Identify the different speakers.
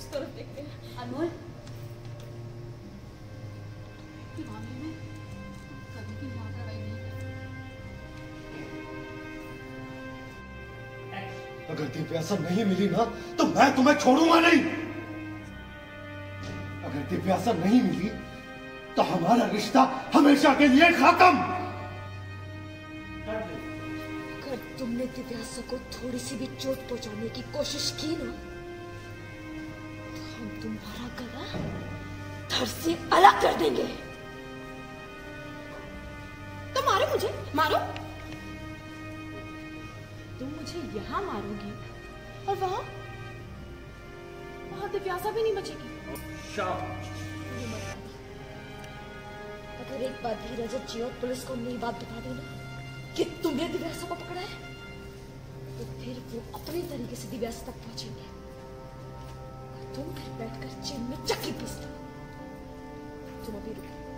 Speaker 1: उस तरफ़ देखते हैं।
Speaker 2: अनमोल
Speaker 1: के मामले में कभी भी यहाँ नहीं करते।
Speaker 3: अगर दिव्यासा नहीं मिली ना तो मैं तुम्हें छोड़ूँगा नहीं। अगर दिव्यासा नहीं मिली तो हमारा रिश्ता हमेशा के लिए खत्म।
Speaker 4: अगर तुमने दिव्यासा को थोड़ी सी भी चोट पहुँचाने की कोशिश की ना तो हम तुम्हारा गला धड़ से अलग कर देंगे।
Speaker 1: तो मारो मुझे मारो। तुम मुझे यहाँ मारोगी और वहाँ वहाँ दिव्यासा भी नहीं बचेगी।
Speaker 4: अगर एक बार धीरज और पुलिस को नई बात बता देना कि तुमने दिव्यासा को पकड़ा है तो फिर वो अपने तरीके से दिव्यासा तक पहुँचेंगे। तुम घर बैठकर जेल में चक्की पीस लो। तुम अभी रुको